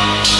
Bye.